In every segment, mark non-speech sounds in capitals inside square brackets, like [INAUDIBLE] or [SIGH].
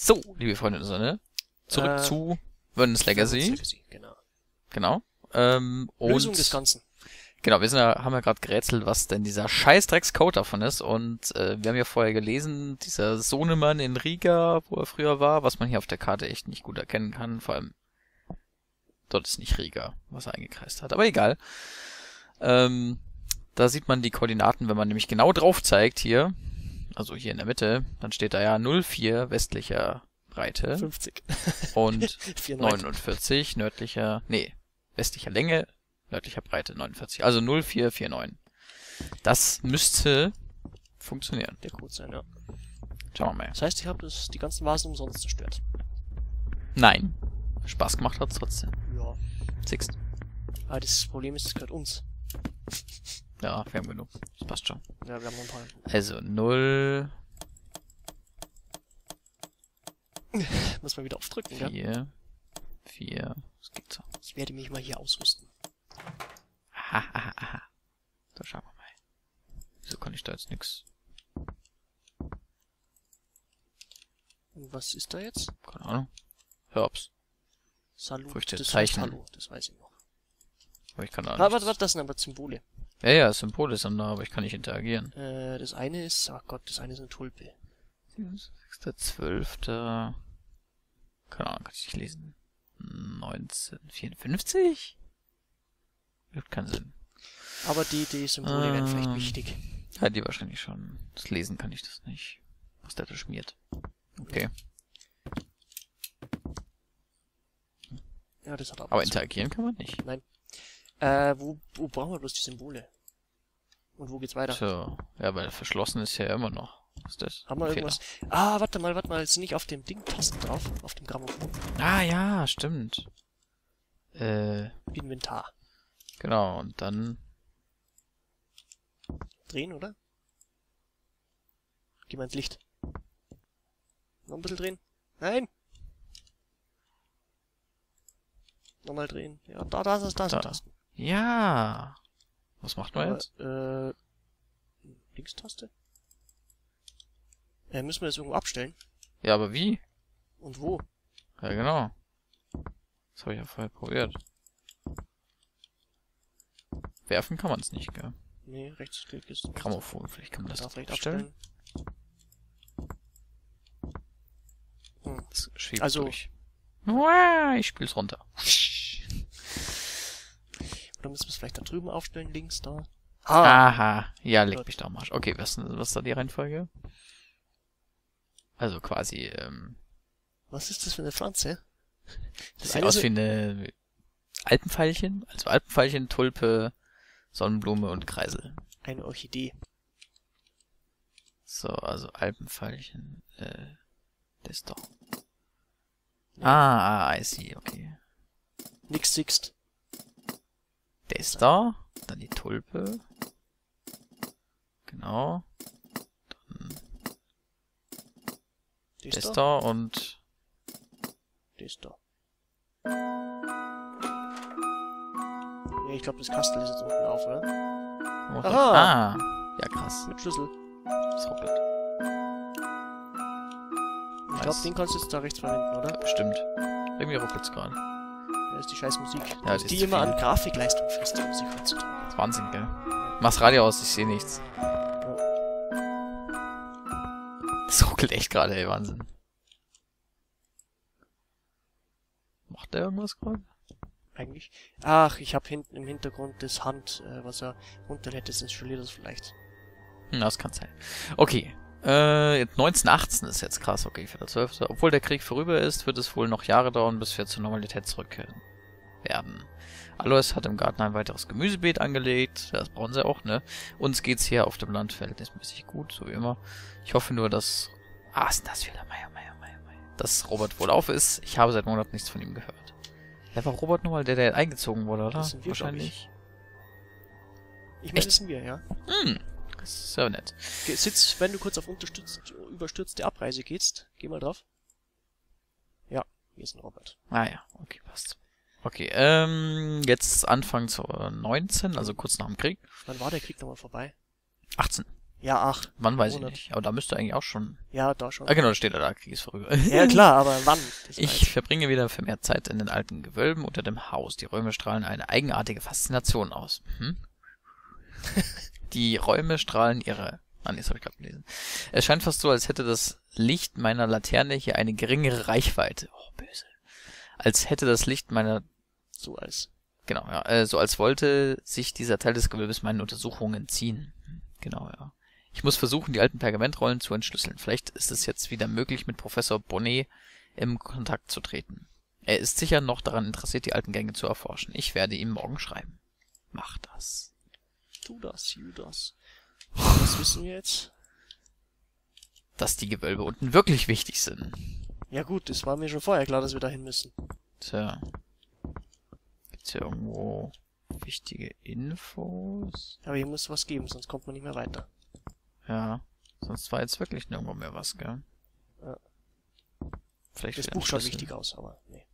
So, liebe Freunde der Sonne, zurück Äh, zu Vernon's Legacy. Legacy, genau. Genau. Ähm, und Lösung des Ganzen. Genau, wir sind ja, haben ja gerade gerätselt, was denn dieser Scheißdrecks-Code davon ist. Und äh, wir haben ja vorher gelesen, dieser Sohnemann in Riga, wo er früher war, was man hier auf der Karte echt nicht gut erkennen kann. Vor allem, dort ist nicht Riga, was er eingekreist hat. Aber egal. Ähm, da sieht man die Koordinaten, wenn man nämlich genau drauf zeigt hier, also hier in der Mitte, dann steht da ja 04 westlicher Breite 50. und [LAUGHS] 94. 49 nördlicher, nee, westlicher Länge, nördlicher Breite 49. Also 0449. Das müsste funktionieren. Der Code sein, ja. Schauen wir mal. Das heißt, ich habe die ganzen Vasen umsonst zerstört. Nein. Spaß gemacht hat's trotzdem. Ja. Sixt. Aber das Problem ist, es gehört uns. Ja, wir haben genug. Das passt schon. Ja, wir haben noch ein paar. Also 0, [LAUGHS] Muss man wieder aufdrücken, ja? 4, 4. Das geht so. Ich werde mich mal hier ausrüsten. Aha, aha, aha. So, schauen wir mal. Wieso kann ich da jetzt nix? Und was ist da jetzt? Keine Ahnung. Herbs. Salut. Früchte das heißt zeichnen. Hallo, das weiß ich noch. Aber ich kann da Ah, nicht. warte, warte, das sind aber Symbole. Ja, ja, Symbole sind da, aber ich kann nicht interagieren. Äh, das eine ist, ach Gott, das eine ist eine Tulpe. 6.12. Keine Ahnung, kann ich nicht lesen. 1954? Gibt keinen Sinn. Aber die, die Symbole wären vielleicht Ähm. wichtig. Ja, die wahrscheinlich schon. Das Lesen kann ich das nicht. Was der da schmiert. Okay. Ja, das hat Aber was. interagieren kann man nicht. Äh, wo, wo brauchen wir bloß die Symbole? Und wo geht's weiter? So. Ja, weil verschlossen ist ja immer noch. Was ist das? Haben wir irgendwas? Ah, warte mal, warte mal, ist nicht auf dem Ding Tasten drauf? Auf dem Grammophon? Ah, ja, stimmt. Äh, Inventar. genau. Und dann. Drehen, oder? Geh mal ins Licht. Noch ein bisschen drehen. Nein! Nochmal drehen. Ja, da, da, da, da Da. sind Tasten. Ja. Was macht man jetzt? Äh, Linkstaste? Äh, müssen wir das irgendwo abstellen? Ja, aber wie? Und wo? Ja, genau. Das habe ich ja vorher probiert. Werfen kann man es nicht, gell? Nee, Rechtsklick ist. Grammophon, vielleicht kann man das da doch vielleicht abstellen. abstellen. Hm. Das schiebt Also- durch. Uah, Ich spiel's runter. Oder müssen wir es vielleicht da drüben aufstellen, links, da? Aha. Ja, leg mich da am Arsch. Okay, was, was ist da die Reihenfolge? Also quasi, ähm, Was ist das für eine Pflanze? das Das sieht aus ist- wie eine Alpenpfeilchen. Also Alpenpfeilchen, Tulpe, Sonnenblume und Kreisel. Eine Orchidee. So, also Alpenpfeilchen, äh, das doch. Ah, ah, I see, okay. Nix Sixt. Das da, dann die Tulpe. Genau, Das, das da. da und Das da. Nee, ich glaube, das Kastel ist jetzt unten auf, oder? oh, Aha. Ah, ja krass. Mit Schlüssel. Das ruckelt. Ich glaube, Nice. den kannst du jetzt da rechts verwenden, oder? Bestimmt. Irgendwie ruckelt's gerade. Ist die scheiß Musik. Ja, die die ist zu immer an Grafikleistung frisst, die Musik heutzutage. Das Wahnsinn, gell? Mach's Radio aus, ich sehe nichts. Das ruckelt echt gerade, ey, Wahnsinn. Macht der irgendwas gerade? Eigentlich. Ach, ich habe hinten im Hintergrund das Hand, äh, was er runterlädt, das installiert das vielleicht. Hm, das kann sein. Okay. Äh, jetzt 1918 ist jetzt krass, okay, für der 12. Obwohl der Krieg vorüber ist, wird es wohl noch Jahre dauern, bis wir zur Normalität zurückkehren werden. Alois hat im Garten ein weiteres Gemüsebeet angelegt. Das brauchen sie auch, ne? Uns geht's hier auf dem Land verhältnismäßig gut, so wie immer. Ich hoffe nur, dass... Ah, ist das wieder? Meier, Meier, Meier, Meier. Dass Robert wohl auf ist. Ich habe seit Monaten nichts von ihm gehört. Wer war Robert nochmal? Der, der eingezogen wurde, oder? Das sind wir, Wahrscheinlich. Ich meine, Echt? das sind wir, ja. Hm, das ist sehr nett. Ge- Sitz, wenn du kurz auf unterstützt, überstürzte Abreise gehst, geh mal drauf. Ja, hier ist ein Robert. Ah ja, okay, passt. Okay, ähm, jetzt Anfang zu 19, also kurz nach dem Krieg. Wann war der Krieg nochmal vorbei? 18. Ja, ach. Wann weiß ich Monat. nicht. Aber da müsste eigentlich auch schon. Ja, da schon. Ah, genau, da steht da, da Krieg ist vorüber. Ja, klar, aber [LAUGHS] wann? Ich weiß verbringe wieder vermehrt Zeit in den alten Gewölben unter dem Haus. Die Räume strahlen eine eigenartige Faszination aus. Mhm. [LAUGHS] Die Räume strahlen ihre... Ah, nee, das habe ich gerade gelesen. Es scheint fast so, als hätte das Licht meiner Laterne hier eine geringere Reichweite. Oh, böse. Als hätte das Licht meiner... So als. Genau, ja. Äh, so als wollte sich dieser Teil des Gewölbes meinen Untersuchungen entziehen. Hm, Genau, ja. Ich muss versuchen, die alten Pergamentrollen zu entschlüsseln. Vielleicht ist es jetzt wieder möglich, mit Professor Bonnet im Kontakt zu treten. Er ist sicher noch daran interessiert, die alten Gänge zu erforschen. Ich werde ihm morgen schreiben. Mach das. Tu das, tu das. Was wissen wir jetzt? Dass die Gewölbe unten wirklich wichtig sind. Ja gut, es war mir schon vorher klar, dass wir dahin müssen. Tja. Gibt's hier irgendwo wichtige Infos? Aber hier muss was geben, sonst kommt man nicht mehr weiter. Ja. Sonst war jetzt wirklich nirgendwo mehr was, gell? Ja. Vielleicht Das Buch schaut wichtig aus, aber nee.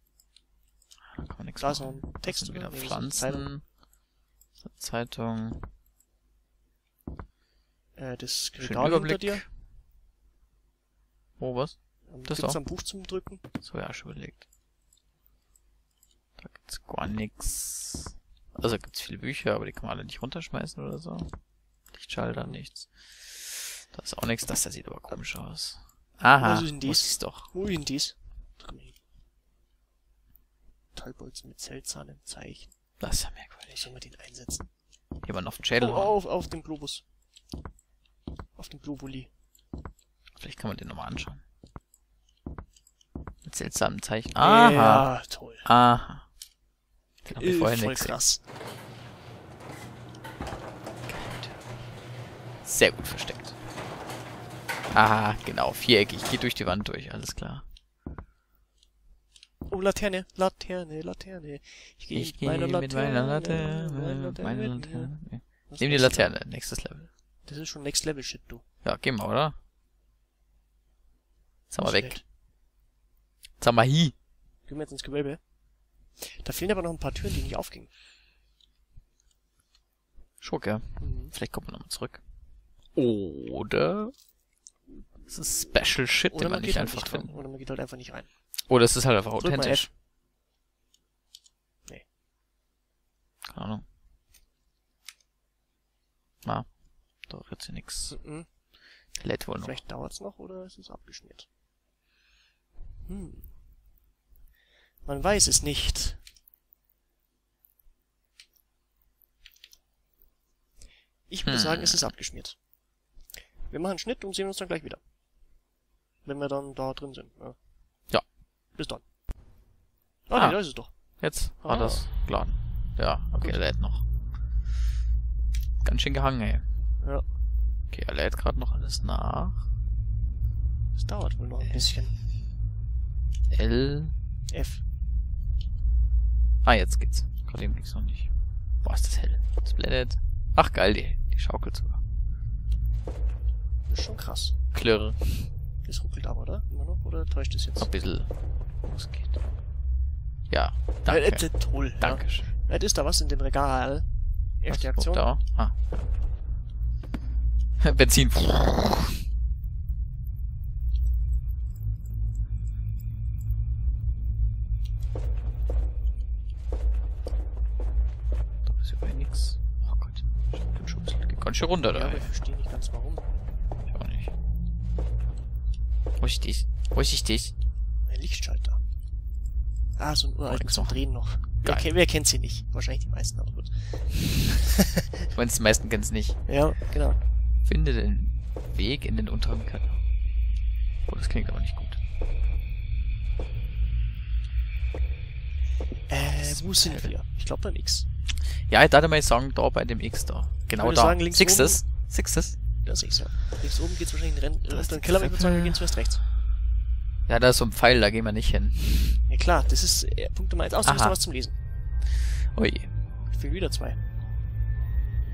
Da kann man nichts Da ist noch ein Text wieder? Nee, das ist eine Pflanzen. Zeitung. Äh, das Regal hinter dir. Oh, was? Ähm, Das Gibt's auch. ein Buch zum Drücken? So, ja, schon überlegt. Da gibt's gar nix. Also gibt's viele Bücher, aber die kann man alle nicht runterschmeißen oder so. Lichtschalter, nichts. Da ist auch nichts. Das da sieht aber komisch aus. Aha, ist denn dies? ich's doch. Wo denn dies? Tollbolzen mit seltsamen Zeichen. Das ist ja merkwürdig. sollen wir den einsetzen? Jemand auf den Oh, Schädel hauen. auf, auf dem Globus. Auf dem Globuli. Vielleicht kann man den nochmal anschauen. Mit seltsamen Zeichen. Aha. Ja, toll. Aha. Ich Äh, vorher voll gesehen. krass. Sehr gut versteckt. Aha, genau. Viereckig. Geht durch die Wand durch. Alles klar. Oh, Laterne, Laterne, Laterne. Ich gehe Ich mit gehe meiner mit meiner Laterne. Laterne. meine Laterne Meine. Laterne. Nee. Nehm die? Laterne. Nächstes Level. Das ist schon Next Level Shit, du. Ja, gehen wir, oder? Jetzt haben wir weg. Schlecht. Jetzt haben wir hi. Gehen wir jetzt ins Gewölbe. Da fehlen aber noch ein paar Türen, die nicht aufgingen. Schurke. Mhm. Vielleicht kommt man nochmal zurück. Oder es ist Special Shit, den man nicht halt einfach findet. Oder man geht halt einfach nicht rein. Oder es ist halt einfach Drück authentisch. Nee. Keine Ahnung. Na, doch jetzt hier nix. Mhm. Lädt wohl noch. Vielleicht dauert's noch oder ist es abgeschmiert? Hm. Man weiß es nicht. Ich würde Hm. sagen, es ist abgeschmiert. Wir machen einen Schnitt und sehen uns dann gleich wieder. Wenn wir dann da drin sind. Ja. Ja. Bis dann. Ah, Ah. nee, da ist es doch. Jetzt Ah. hat das geladen. Ja, okay, Gut. er lädt noch. Ganz schön gehangen, ey. Ja. Okay, er lädt gerade noch alles nach. Es dauert wohl noch ein bisschen. L. F. Ah, jetzt geht's. Gerade eben ging's noch nicht. Boah, ist das hell. Das blendet. Ach, geil, die, die schaukelt sogar. Das ist schon krass. Klirr. Das ruckelt aber, oder? Immer noch? Oder täuscht es jetzt? Ein bisschen. Los geht. Ja, Äh, danke. äh, toll. Ja. Dankeschön. Jetzt ist da was in dem Regal. Erste Was? Aktion. Da. Ah. [LAUGHS] Benzin. Ganz schön runter Ja, da. ey. ich verstehe nicht ganz warum. Ich auch nicht. Wo ist das? Wo ist das? Ein Lichtschalter. Ah, so ein uralten nix zum. Drehen noch. Wer, Geil. kennt- wer kennt sie nicht? Wahrscheinlich die meisten, aber gut. [LAUGHS] Ich meine, die meisten kennen es nicht. Ja, genau. Finde den Weg in den unteren Keller. Oh, das klingt aber nicht gut. Äh, wo sind wir? Ich glaube da nix. Ja, da hatte mal sagen, da bei dem X da. Genau da. sagen, links Sixtes. Sixtes. Da sehe ich's ja. Links oben geht's wahrscheinlich in den unter den Keller, aber ich würde sagen, wir gehen zuerst rechts. Ja, da ist so ein Pfeil, da gehen wir nicht hin. Ja klar, das ist äh, Punkt Nummer eins. Aus, du hast noch was zum Lesen. Ui. Ich will wieder zwei.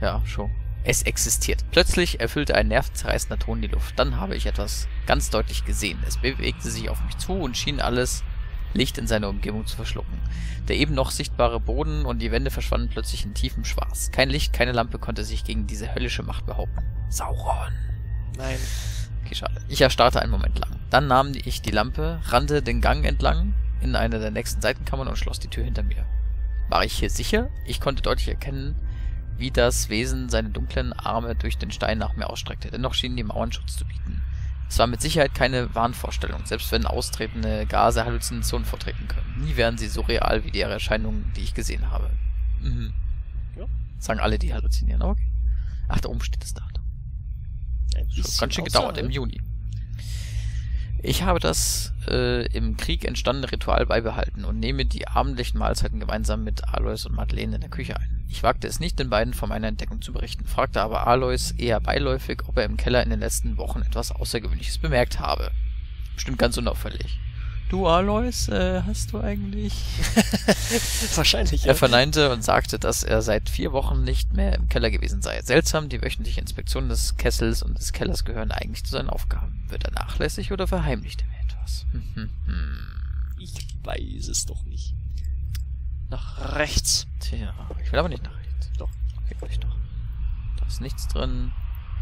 Ja, schon. Es existiert. Plötzlich erfüllte ein nervenzerreißender Ton die Luft. Dann habe ich etwas ganz deutlich gesehen. Es bewegte sich auf mich zu und schien alles Licht in seiner Umgebung zu verschlucken. Der eben noch sichtbare Boden und die Wände verschwanden plötzlich in tiefem Schwarz. Kein Licht, keine Lampe konnte sich gegen diese höllische Macht behaupten. Sauron. Nein. Okay, schade. Ich erstarrte einen Moment lang. Dann nahm ich die Lampe, rannte den Gang entlang in eine der nächsten Seitenkammern und schloss die Tür hinter mir. War ich hier sicher? Ich konnte deutlich erkennen, wie das Wesen seine dunklen Arme durch den Stein nach mir ausstreckte. Dennoch schienen die Mauern Schutz zu bieten. Es war mit Sicherheit keine Wahnvorstellung, selbst wenn austretende Gase Halluzinationen vortreten können. Nie wären sie so real wie die Erscheinungen, die ich gesehen habe. Mhm. Ja. Sagen alle, die halluzinieren. Okay. Ach, da oben steht das Datum. Ein Schon bisschen ganz schön gedauert, im Juni. Ich habe das äh, im Krieg entstandene Ritual beibehalten und nehme die abendlichen Mahlzeiten gemeinsam mit Alois und Madeleine in der Küche ein. Ich wagte es nicht, den beiden von meiner Entdeckung zu berichten, fragte aber Alois eher beiläufig, ob er im Keller in den letzten Wochen etwas Außergewöhnliches bemerkt habe. Bestimmt ganz unauffällig. Du, Alois, äh, hast du eigentlich... [LAUGHS] Wahrscheinlich, ja. Er verneinte und sagte, dass er seit vier Wochen nicht mehr im Keller gewesen sei. Seltsam, die wöchentliche Inspektion des Kessels und des Kellers gehören eigentlich zu seinen Aufgaben. Wird er nachlässig oder verheimlicht er mir etwas? Hm, hm, hm. Ich weiß es doch nicht. Nach rechts. Tja, ich will aber nicht nach rechts. Doch. Okay, ich doch. Da ist nichts drin.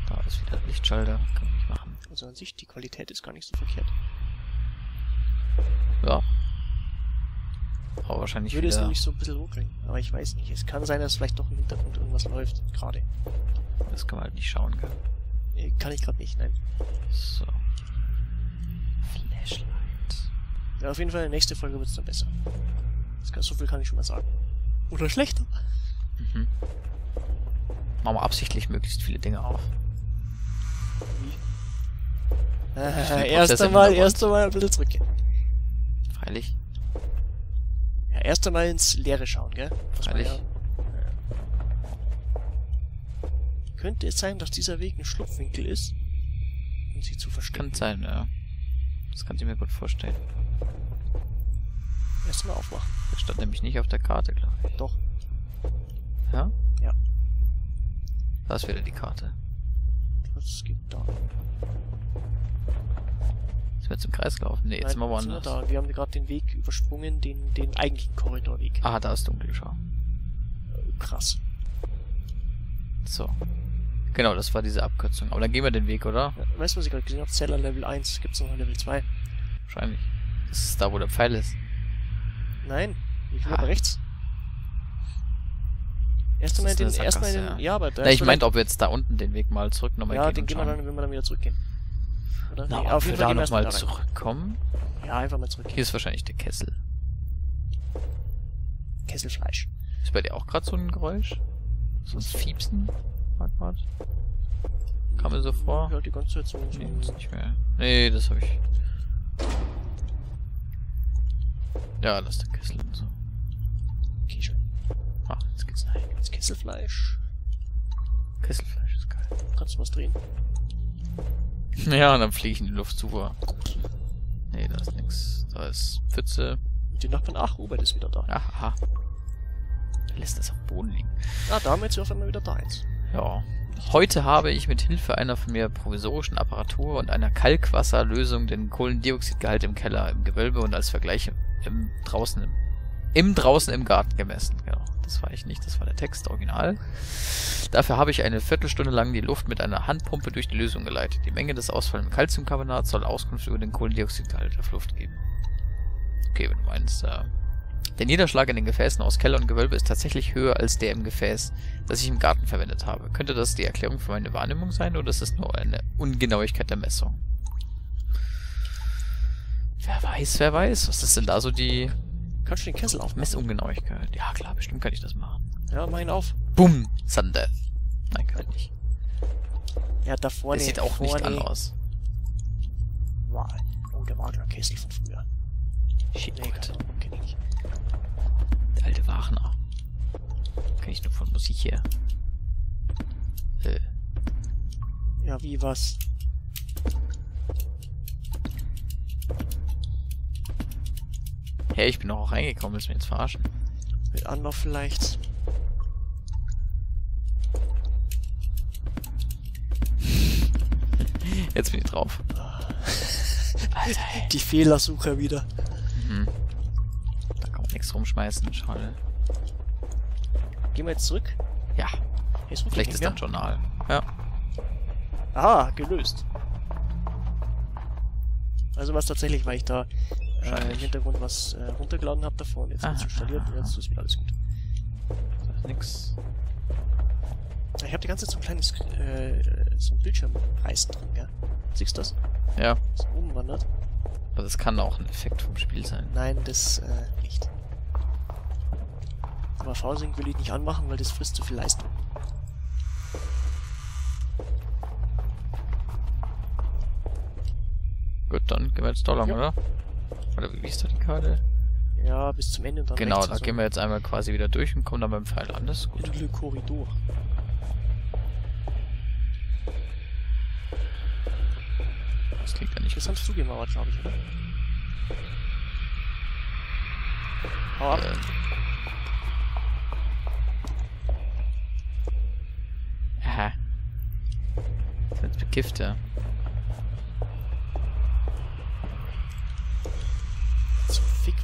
Da ist wieder Lichtschalter. Kann ich nicht machen. Also an sich, die Qualität ist gar nicht so verkehrt. Ja. Aber wahrscheinlich Würde es nämlich so ein bisschen ruckeln. Aber ich weiß nicht. Es kann sein, dass vielleicht doch im Hintergrund irgendwas läuft. Gerade. Das kann man halt nicht schauen, gell? Äh, Kann ich gerade nicht, nein. So. Flashlight. Ja, auf jeden Fall, nächste Folge wird es dann besser. Das kann, so viel kann ich schon mal sagen. Oder schlechter. Mhm. Machen wir absichtlich möglichst viele Dinge auf. Wie? Äh, erst einmal, erst einmal ein bisschen zurückgehen. Freilich. Ja, erst einmal ins Leere schauen, gell? Man Freilich. Ja, könnte es sein, dass dieser Weg ein Schlupfwinkel ist, um sie zu verstecken? Kann sein, ja. Das kann ich mir gut vorstellen. Erst mal aufmachen. Das stand nämlich nicht auf der Karte, glaube ich. Doch. Ja? Ja. Da ist wieder die Karte. Was geht da? Sind wir jetzt im Kreis gelaufen? Nee, jetzt sind wir woanders. da. Wir haben gerade den Weg übersprungen, den, den eigentlichen Korridorweg. Ah, da ist dunkel, schau. Äh, Krass. So. Genau, das war diese Abkürzung. Aber dann gehen wir den Weg, oder? Ja, weißt du, was ich gerade gesehen habe? Zeller Level 1. Gibt's noch ein Level 2? Wahrscheinlich. Das ist da, wo der Pfeil ist. Nein. Ich Ah. aber rechts. Erst Das einmal ist den, eine erst mal Sackgasse, den, ja. ja, aber da ist ich meinte, ob wir jetzt da unten den Weg mal zurück nochmal Ja, gehen den und gehen wir dann, wenn wir dann wieder zurückgehen. Oder? Na, nee, auf wir da nochmal zurückkommen? Ja, einfach mal zurückgehen. Hier ist wahrscheinlich der Kessel. Kesselfleisch. Ist bei dir auch gerade so ein Geräusch? So ein Fiepsen? Warte, warte. Kam mir so vor. Ja, die ganze Zeit so. Nee, jetzt nicht mehr. Nee, das habe ich. Ja, das ist der Kessel und so. okay, schön. Ach, jetzt geht's rein. Das Kesselfleisch. Kesselfleisch ist geil. Kannst du was drehen? [LAUGHS] Ja, und dann fliege ich in die Luft super. Nee, da ist nix. Da ist Pfütze. Und die Nachbarn, ach, Hubert ist wieder da. Ja, aha. Er lässt das auf dem Boden liegen. Ah, da haben wir jetzt auf einmal wieder da eins. Ja. Heute habe ich mit Hilfe einer von mir provisorischen Apparatur und einer Kalkwasserlösung den Kohlendioxidgehalt im Keller, im Gewölbe und als Vergleich im draußen im, im draußen im Garten gemessen. Genau. Das war ich nicht, das war der Text original. Dafür habe ich eine Viertelstunde lang die Luft mit einer Handpumpe durch die Lösung geleitet. Die Menge des ausfallenden Calciumcarbonats soll Auskunft über den Kohlendioxidgehalt auf Luft geben. Okay, wenn du meinst, äh, der Niederschlag in den Gefäßen aus Keller und Gewölbe ist tatsächlich höher als der im Gefäß, das ich im Garten verwendet habe. Könnte das die Erklärung für meine Wahrnehmung sein oder ist es nur eine Ungenauigkeit der Messung? Wer weiß, wer weiß. Was ist denn da so die Kannst du den Kessel aufmachen? Messungenauigkeit? Ja, klar, bestimmt kann ich das machen. Ja, mach ihn auf. Bumm! Sudden Death. Nein, kann ich nicht. Ja, da vorne. Der sieht auch nicht vorne an aus. War, oh, der Wagner-Kessel von früher. Shit, Nee, keine Ahnung, kenn ich. Der alte Wagner. Kenn ich nur von Musik her. Äh, Ja, wie was? Hey, ich bin doch auch reingekommen, willst du mich jetzt verarschen? Mit Anlauf vielleicht. [LAUGHS] Jetzt bin ich drauf. [LAUGHS] Alter, ey. Die Fehlersucher wieder. Mhm. nichts rumschmeißen. Schade. Gehen wir jetzt zurück? Ja, Jetzt vielleicht ist ja? dann Journal. Ja. Ah, gelöst. Also was tatsächlich, weil ich da äh, im. Hintergrund was äh, runtergeladen habe davor und jetzt Aha, wird's installiert und aha, jetzt ist wieder alles gut. Da ist nix. Ich habe die ganze Zeit so ein kleines äh, so ein Bildschirmreißen drin, gell? Siehst du das? Ja, Das oben wandert? aber das kann auch ein Effekt vom Spiel sein. Nein, das äh, nicht. Aber V-Sync will ich nicht anmachen, weil das frisst zu viel Leistung. Gut, dann gehen wir jetzt da lang, Ja. oder? Oder wie ist da die Karte? Ja, bis zum Ende und dann Genau, da also gehen wir jetzt einmal quasi wieder durch und kommen dann beim Pfeil an. Das ist gut. Le Corridor. Das klingt ja nicht Das haben zugemauert, glaube ich, oder? Hau ab. Ähm. Aha. Das sind bekifft,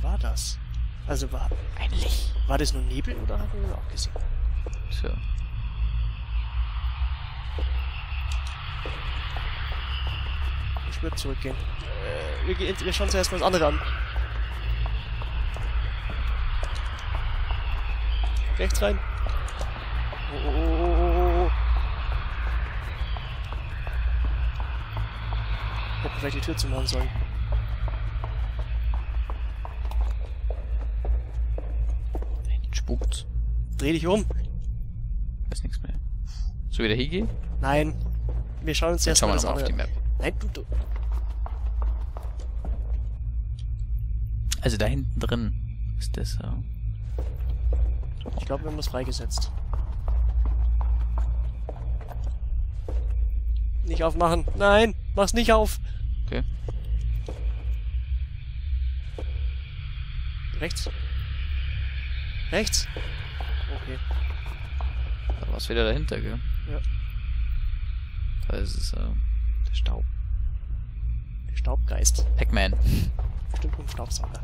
war das? Also war, Ein Licht. war das nur Nebel oder haben wir das auch gesehen? Tja. Ich würde zurückgehen. Äh, wir, gehen- wir schauen uns erstmal das andere an. Rechts rein. Oh, oh, oh, oh, oh, oh. Hätten vielleicht die Tür zumachen sollen. Spukt. Dreh dich um. Da ist nichts mehr. So wieder hingehen? Nein. Wir schauen uns Dann schauen erstmal wir das nochmal auf die Map. Nein, du, du. Also da hinten drin ist das so. Ich glaube, wir haben das freigesetzt. Nicht aufmachen. Nein, mach's nicht auf. Okay. Rechts. Rechts. Okay. Da war es wieder dahinter, gell? Ja. Da ist es, äh, der Staub. Der Staubgeist. Pac-Man. Bestimmt ein Staubsauger.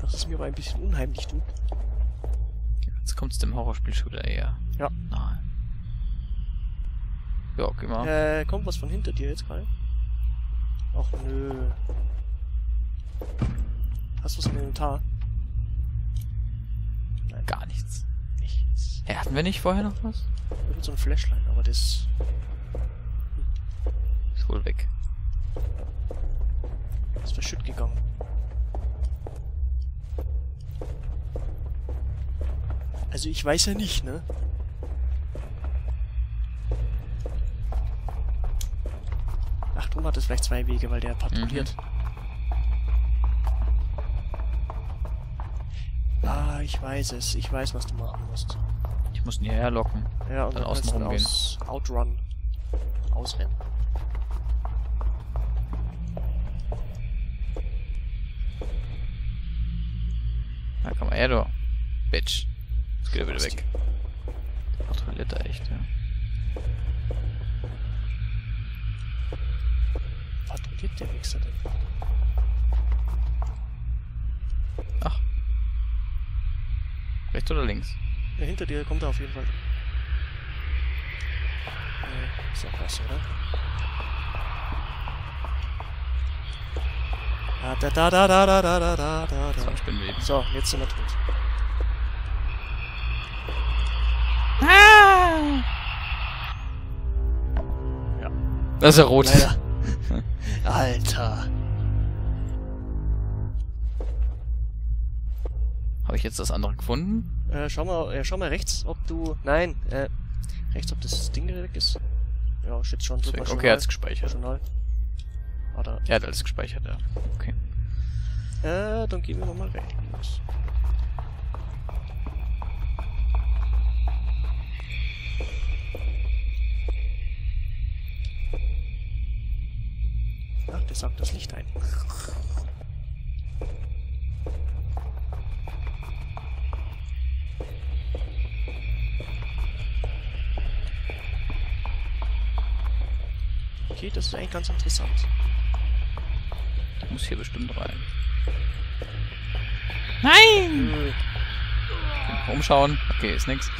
Das ist mir aber ein bisschen unheimlich, du. Jetzt kommt's dem Horrorspiel-Shooter eher. Ja. Nahe. Ja, geh mal. Äh, kommt was von hinter dir jetzt gerade? Ach nö. Hast du was im Inventar? Nein, Gar nichts. nichts. Hä, hatten wir nicht vorher noch was? Irgend so ein Flashlight, aber das Ist wohl weg. ist verschütt gegangen. Also ich weiß ja nicht, ne? Ach, drum hat es vielleicht zwei Wege, weil der patrouilliert. Ah, ich weiß es. Ich weiß, was du machen musst. Ich muss ihn hierher locken. Ja, und Dann dann außen rumgehen. aus Outrun ausrennen. Na komm mal her, du. Bitch. Jetzt geht er wieder weg. Kontrolliert er echt, ja. Patrouilliert der Wichser denn? Rechts oder links? Ja, hinter dir kommt er auf jeden Fall. Äh, ist ja krass, oder? Ah, da da da da da da da da da da. So, jetzt sind wir tot. Ja, Das ist ja rot. [LAUGHS] Alter. Habe ich jetzt das andere gefunden? Äh, schau mal, äh, schau mal rechts, ob du. Nein, äh, rechts, ob das Ding weg ist. Ja, steht schon. drück mal Okay, er hat's gespeichert. Journal. Warte. Er hat alles gespeichert, ja. Okay. Äh, dann gehen wir nochmal rechts. Ach, der saugt das Licht ein. Okay, das ist eigentlich ganz interessant. muss hier bestimmt rein. Nein! Nö. Umschauen. Okay, ist nix.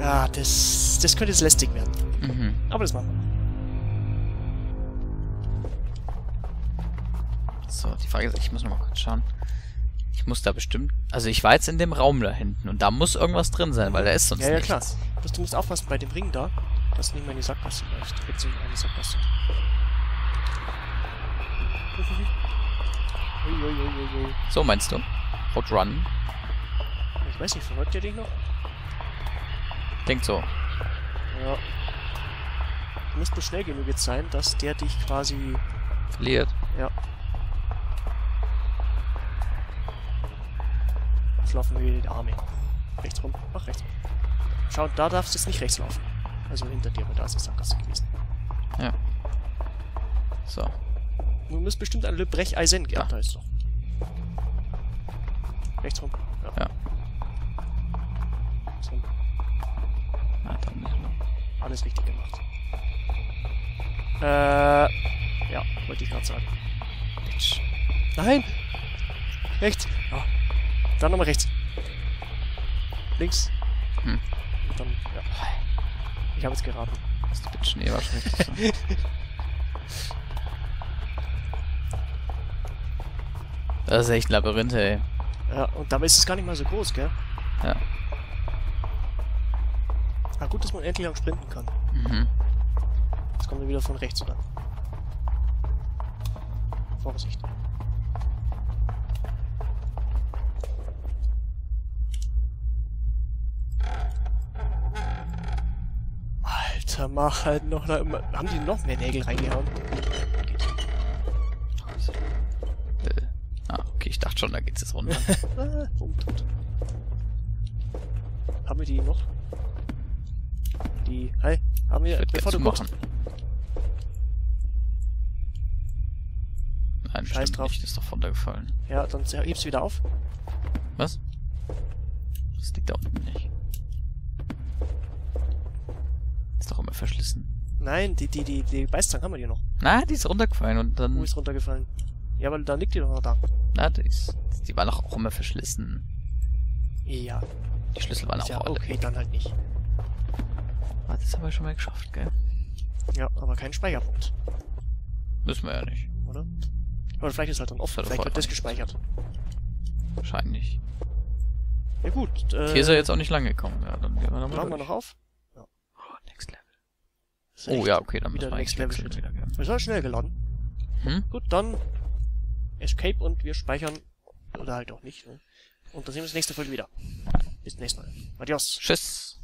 Ja, das, das könnte jetzt lästig werden. Mhm. Aber das machen wir. So, die Frage ist, ich muss noch mal kurz schauen. Ich muss da bestimmt... Also ich war jetzt in dem Raum da hinten und da muss irgendwas drin sein, weil da ist sonst Ja, ja, nichts. klar. Bloß du musst aufpassen bei dem Ring da, du nicht mehr in die Sackgasse läufst. Jetzt in eine Sackgasse. So meinst du? Outrun? Ich weiß nicht, verfolgt ihr dich noch? Klingt so. Ja. Du musst bloß schnell genug jetzt sein, dass der dich quasi... Verliert. Ja. Jetzt laufen wir die Arme. Rechts rum. Ach, rechts. Schau, da darfst du jetzt nicht rechts laufen. Also hinter dir, weil da ist die Sackgasse gewesen. So. Du musst bestimmt an Le Brecheisen gehen. Ja. Ja, da ist doch. Rechts rum. Ja. Ja. Rechts rum. Na, dann nicht. Alles richtig gemacht. Äh, ja, wollte ich gerade sagen. Bitch. Nein! Rechts! Ah. Dann nochmal rechts. Links. Hm. Und dann, ja. Ich habe es geraten. Das war schon richtig so. [LAUGHS] Das ist echt ein Labyrinth, ey. Ja, und dabei ist es gar nicht mal so groß, gell? Ja. Ah, gut, dass man endlich auch sprinten kann. Mhm. Jetzt kommen wir wieder von rechts, oder? Vorsicht. Alter, mach halt noch... Da, haben die noch mehr Nägel reingehauen? Äh. Ah, okay, ich dachte schon, da geht's jetzt runter. Umtut. [LAUGHS] Haben wir die noch? Die... Hi, haben wir... Bevor du zumachen. Nein, Scheiß drauf. nicht. Ist doch runtergefallen. Ja, dann hebst du wieder auf. Was? Das liegt da unten nicht. Ist doch immer verschlissen. Nein, die, die, die, die Beißzange haben wir die noch. Na, die ist runtergefallen und Wo dann... ist runtergefallen? Ja, aber dann liegt die doch noch da. Na, die, ist, die war doch auch immer verschlissen. Ja, Die Schlüssel waren auch ja alle. okay, dann halt nicht. Ah, das haben wir schon mal geschafft, gell? Ja, aber kein Speicherpunkt, Müssen wir ja nicht. oder? Oder vielleicht ist halt dann offen, doch vielleicht wird das vorher gespeichert. Wahrscheinlich. Ja gut, äh, Hier ist er jetzt auch nicht lang gekommen. Ja, dann gehen wir nochmal machen wir noch auf. Oh, Next Level. Ist Oh ja, okay, dann wieder müssen wir Next eigentlich Level wechseln Shit. wieder? Wir sind schnell geladen. Hm? Gut, dann Escape und wir speichern. Oder halt auch nicht. Ne? Und dann sehen wir uns nächste Folge wieder. Bis zum nächsten Mal. Adios. Tschüss.